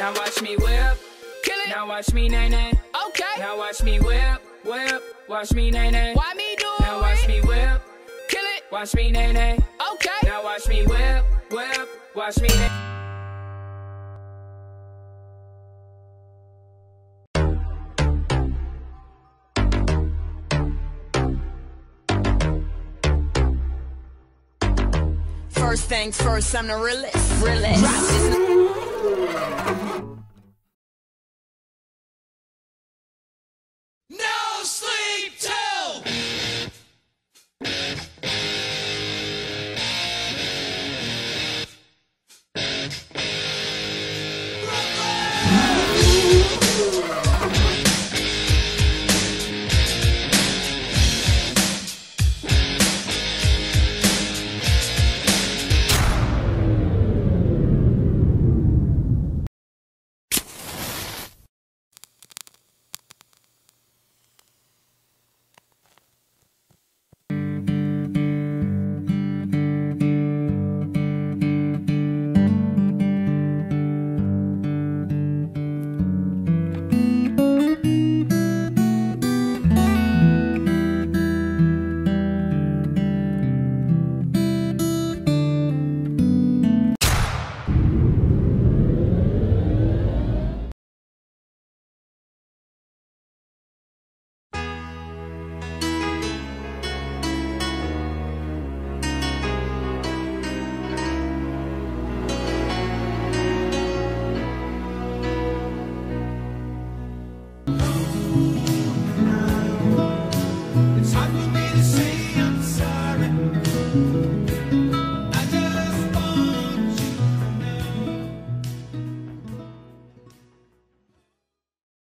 Now watch me whip. Kill it. Now watch me nae nae. Okay. Now watch me whip, whip. Watch me nae nae. Why me do it Now watch me whip. Kill it. Watch me nae nae. Okay. Now watch me whip, whip. Watch me nae. First things first, I'm the realest. realest. Drop this Thank you.